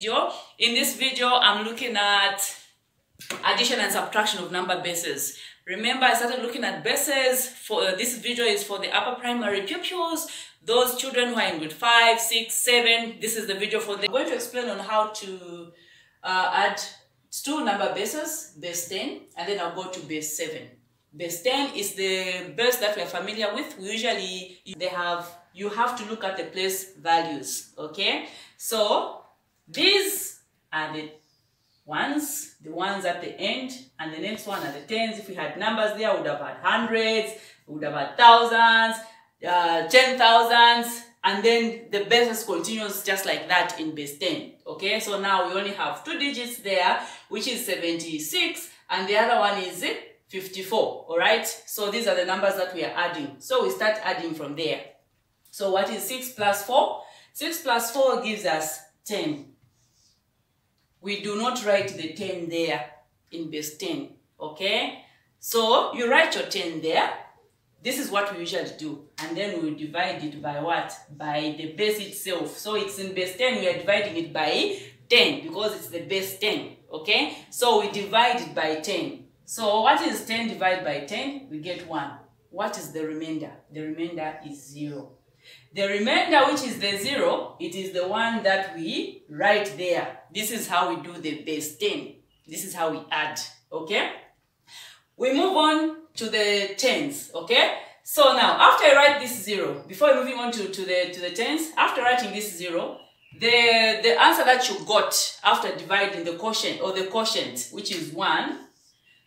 In this video, I'm looking at addition and subtraction of number bases. Remember, I started looking at bases. For uh, this video is for the upper primary pupils, those children who are in grade 5, 6, 7. This is the video for them. I'm going to explain on how to uh, add two number bases, base 10, and then I'll go to base 7. Base 10 is the base that we're familiar with. We usually, they have, you have to look at the place values, okay? So, these are the ones, the ones at the end, and the next one are the tens. If we had numbers there, we would have had hundreds, we would have had thousands, uh, ten thousands, and then the basis continues just like that in base 10. Okay, so now we only have two digits there, which is 76, and the other one is 54. All right, so these are the numbers that we are adding. So we start adding from there. So what is 6 plus 4? 6 plus 4 gives us 10 we do not write the 10 there in base 10, okay? So you write your 10 there. This is what we usually do. And then we divide it by what? By the base itself. So it's in base 10, we are dividing it by 10 because it's the base 10, okay? So we divide it by 10. So what is 10 divided by 10? We get 1. What is the remainder? The remainder is 0. The remainder, which is the 0, it is the one that we write there. This is how we do the base 10. This is how we add, okay? We move on to the tens, okay? So now, after I write this 0, before moving on to, to, the, to the tens, after writing this 0, the, the answer that you got after dividing the quotient or the quotient, which is 1,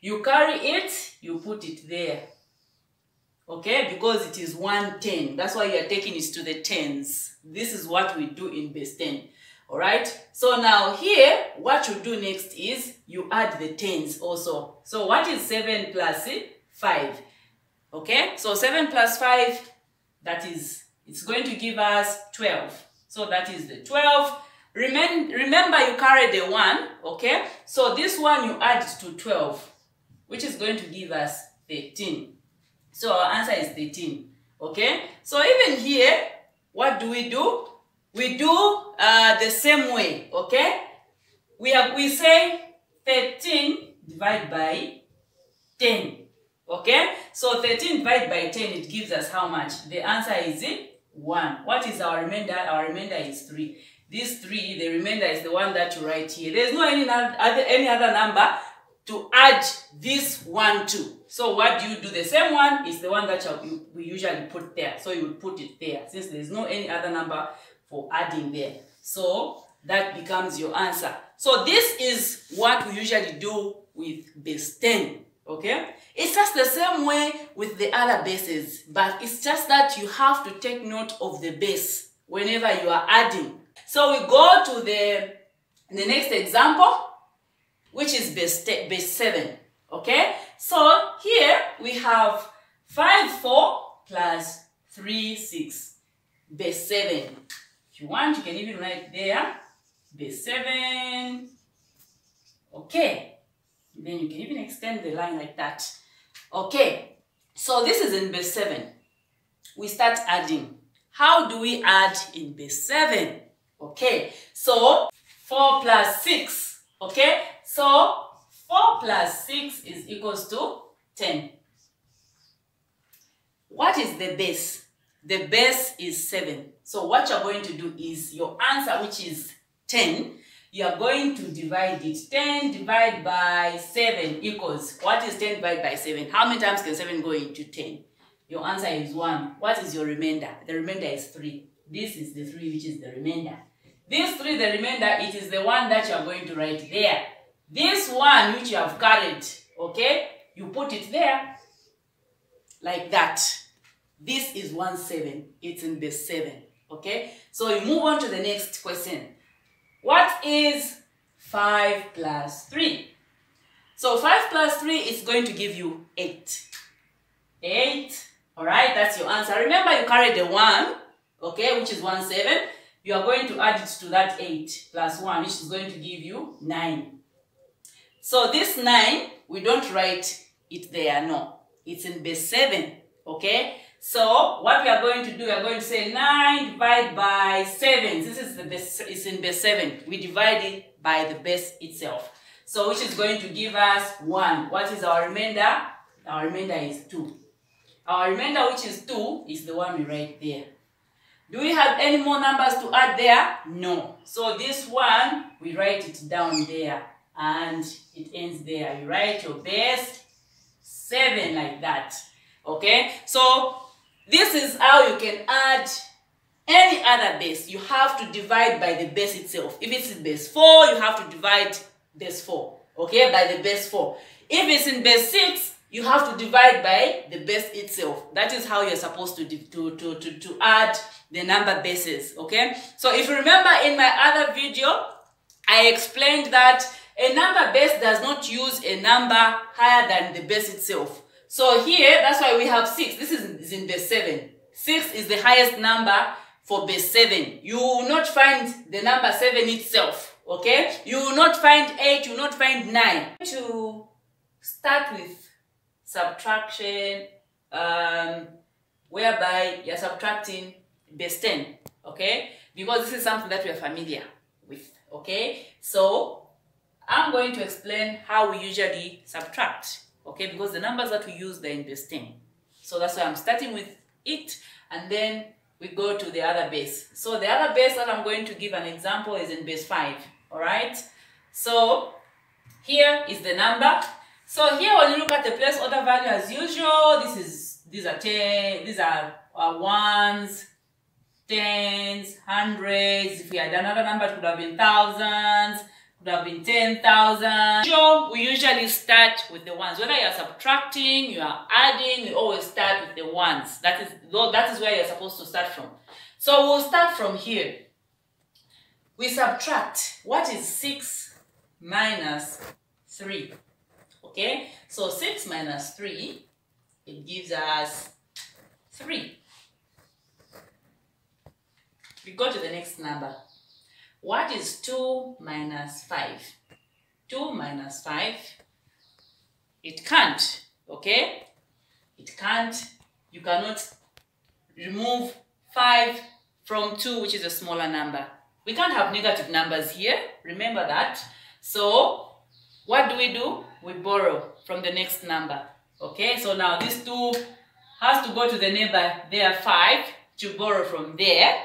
you carry it, you put it there okay because it is 110 that's why you're taking it to the tens. This is what we do in base 10 all right? So now here what you do next is you add the tens also. So what is 7 plus 5 okay? So 7 plus 5 that is it's going to give us 12 so that is the 12 Remem remember you carry the 1 okay? So this one you add to 12 which is going to give us 13 so our answer is 13. Okay? So even here, what do we do? We do uh, the same way. Okay? We have we say 13 divided by 10. Okay? So 13 divided by 10, it gives us how much? The answer is 1. What is our remainder? Our remainder is 3. This 3, the remainder is the one that you write here. There's no any other, any other number to add this one to. So what do you do? The same one is the one that you, we usually put there. So you would put it there since there's no any other number for adding there. So that becomes your answer. So this is what we usually do with base 10. Okay? It's just the same way with the other bases, but it's just that you have to take note of the base whenever you are adding. So we go to the, the next example which is base, base 7. Okay? So here we have 5, 4 plus 3, 6. Base 7. If you want, you can even write there. Base 7. Okay. Then you can even extend the line like that. Okay. So this is in base 7. We start adding. How do we add in base 7? Okay. So 4 plus 6. Okay. So 4 plus 6 is equals to 10. What is the base? The base is 7. So what you're going to do is your answer, which is 10, you are going to divide it. 10 divided by 7 equals, what is 10 divided by 7? How many times can 7 go into 10? Your answer is 1. What is your remainder? The remainder is 3. This is the 3, which is the remainder. This 3, the remainder, it is the one that you are going to write there. This one which you have carried, okay, you put it there like that. This is 1 7. It's in base 7. Okay? So you move on to the next question. What is 5 plus 3? So 5 plus 3 is going to give you 8. 8. Alright, that's your answer. Remember you carried the 1, okay, which is 1 7. You are going to add it to that 8 plus 1, which is going to give you 9. So this 9, we don't write it there, no. It's in base 7, okay? So what we are going to do, we are going to say 9 divided by 7. This is the base, it's in base 7. We divide it by the base itself. So which is going to give us 1. What is our remainder? Our remainder is 2. Our remainder which is 2 is the one we write there. Do we have any more numbers to add there? No. So this one, we write it down there and it ends there. You write your base 7 like that. Okay? So this is how you can add any other base. You have to divide by the base itself. If it's in base 4, you have to divide base 4. Okay? By the base 4. If it's in base 6, you have to divide by the base itself. That is how you're supposed to, to, to, to, to add the number bases. Okay? So if you remember in my other video, I explained that a number base does not use a number higher than the base itself. So here, that's why we have 6. This is, in base 7. 6 is the highest number for base 7. You will not find the number 7 itself. Okay? You will not find 8, you will not find 9. To start with subtraction, um, whereby you're subtracting base 10. Okay? Because this is something that we are familiar with. Okay? So, I'm going to explain how we usually subtract, okay? Because the numbers that we use, they're in base 10. So that's why I'm starting with it, and then we go to the other base. So the other base that I'm going to give an example is in base 5, all right? So here is the number. So here when you look at the place order value as usual, this is, these are 10, these are uh, ones, tens, hundreds. If we had another number, it could have been thousands, would have been 10,000. Sure, we usually start with the ones. Whether you're subtracting, you are adding, we always start with the ones. That is, that is where you're supposed to start from. So we'll start from here. We subtract. What is 6 minus 3? Okay, so 6 minus 3, it gives us 3. We go to the next number. What is 2 minus 5? 2 minus 5, it can't, okay? It can't, you cannot remove 5 from 2, which is a smaller number. We can't have negative numbers here, remember that. So, what do we do? We borrow from the next number, okay? So now this 2 has to go to the neighbor there, 5, to borrow from there,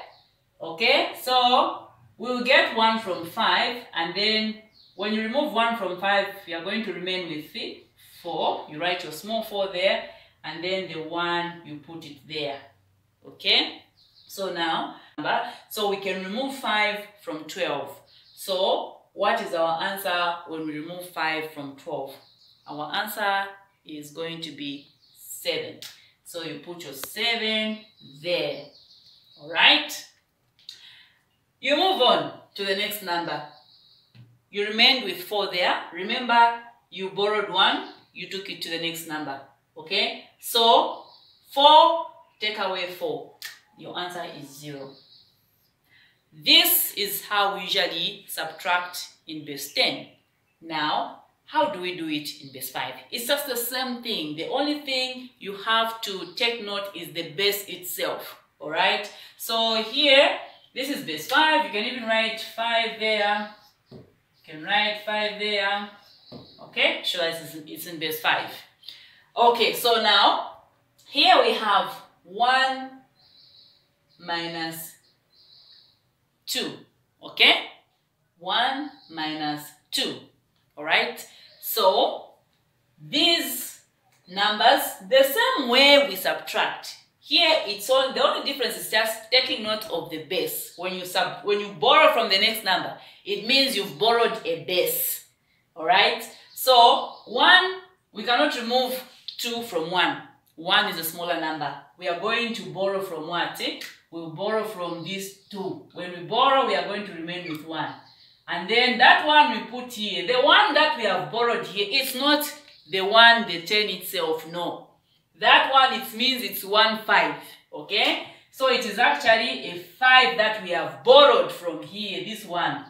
okay? So, we will get 1 from 5 and then when you remove 1 from 5 you are going to remain with 4 you write your small 4 there and then the 1 you put it there. Okay? So now so we can remove 5 from 12 so what is our answer when we remove 5 from 12 our answer is going to be 7 so you put your 7 there. All right you move on to the next number. You remained with 4 there. Remember, you borrowed 1, you took it to the next number. Okay? So, 4, take away 4. Your answer is 0. This is how we usually subtract in base 10. Now, how do we do it in base 5? It's just the same thing. The only thing you have to take note is the base itself. Alright? So here, this is base 5. You can even write 5 there. You can write 5 there. Okay, show us it's in base 5. Okay, so now, here we have 1 minus 2. Okay? 1 minus 2. Alright? So, these numbers, the same way we subtract, here, it's all the only difference is just taking note of the base. When you sub, when you borrow from the next number, it means you've borrowed a base. All right. So one, we cannot remove two from one. One is a smaller number. We are going to borrow from what? Eh? We'll borrow from these two. When we borrow, we are going to remain with one. And then that one we put here, the one that we have borrowed here, it's not the one, the 10 itself, no. That one, it means it's one five, okay? So it is actually a five that we have borrowed from here, this one,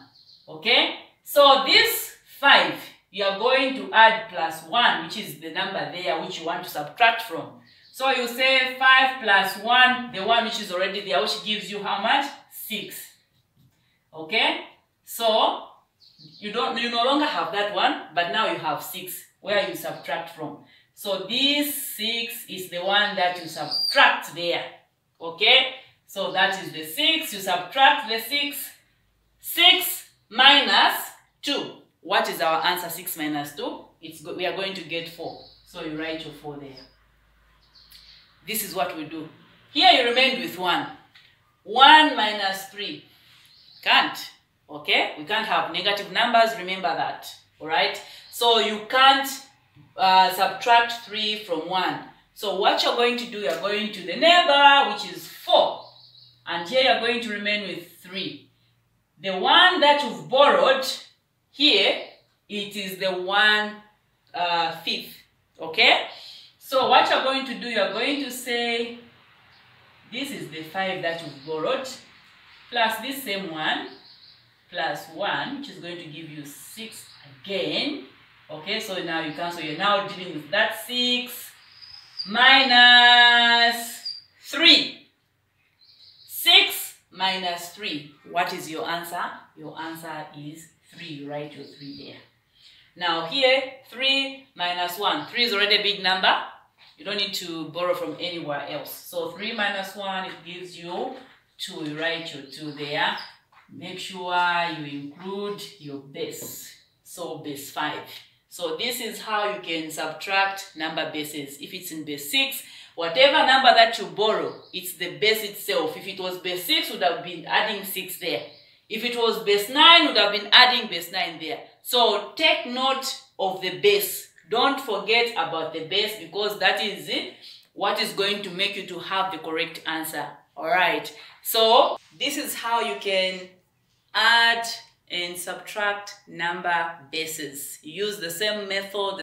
okay? So this five, you are going to add plus one, which is the number there which you want to subtract from. So you say 5 plus 1, the one which is already there, which gives you how much? 6. Okay? So, you don't you no longer have that one, but now you have 6 where you subtract from. So this 6 is the one that you subtract there. Okay? So that is the 6. You subtract the 6. 6 minus 2. What is our answer? 6 minus 2? It's we are going to get 4. So you write your 4 there. This is what we do. Here you remain with 1. 1 minus 3. Can't. Okay? We can't have negative numbers. Remember that. Alright? So you can't uh, subtract 3 from 1. So what you're going to do, you're going to the neighbor, which is 4. And here you're going to remain with 3. The one that you've borrowed, here, it is the one uh, fifth. Okay? So what you're going to do, you're going to say, this is the 5 that you've borrowed, plus this same one, plus 1, which is going to give you 6 again. Okay, so now you cancel. You're now dealing with that 6 minus 3. 6 minus 3. What is your answer? Your answer is 3. You write your 3 there. Now here, 3 minus 1. 3 is already a big number. You don't need to borrow from anywhere else. So 3 minus 1, it gives you 2. You write your 2 there. Make sure you include your base. So base 5. So this is how you can subtract number bases. If it's in base 6, whatever number that you borrow, it's the base itself. If it was base 6, would have been adding 6 there. If it was base 9, would have been adding base 9 there. So take note of the base. Don't forget about the base because that is it, what is going to make you to have the correct answer. Alright, so this is how you can add and subtract number bases. use the same method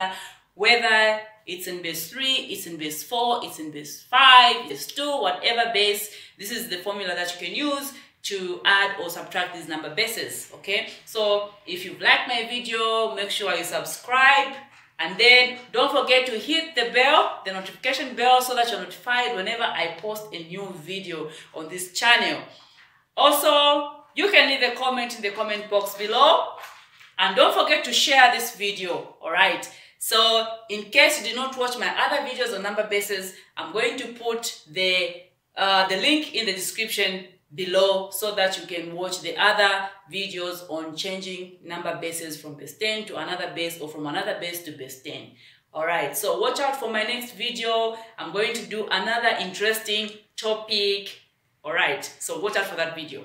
whether it's in base 3, it's in base 4, it's in base 5, base 2, whatever base. This is the formula that you can use to add or subtract these number bases, okay? So if you've liked my video, make sure you subscribe and then don't forget to hit the bell, the notification bell so that you're notified whenever I post a new video on this channel. Also, you can leave a comment in the comment box below. And don't forget to share this video, alright? So, in case you did not watch my other videos on number bases, I'm going to put the, uh, the link in the description below so that you can watch the other videos on changing number bases from base 10 to another base or from another base to base 10. Alright, so watch out for my next video. I'm going to do another interesting topic. Alright, so watch out for that video.